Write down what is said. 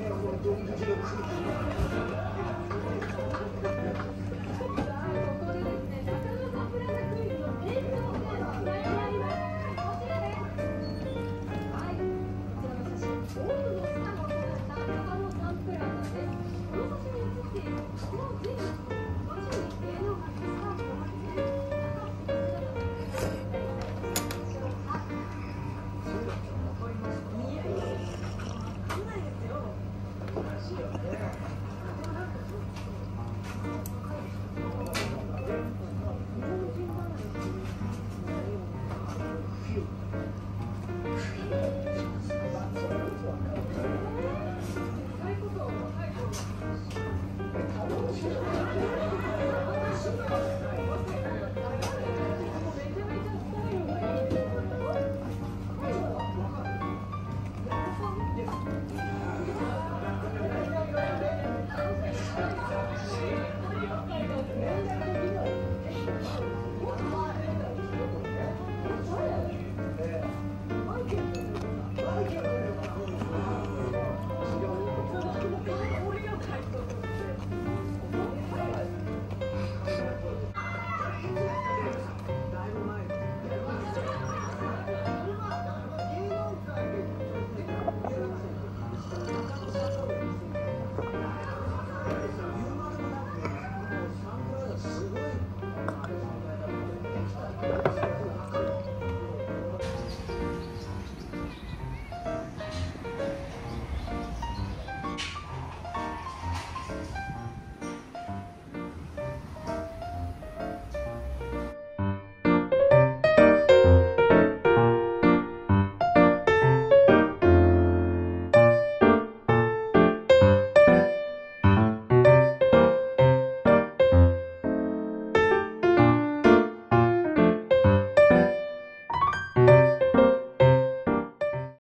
I'm gonna do it.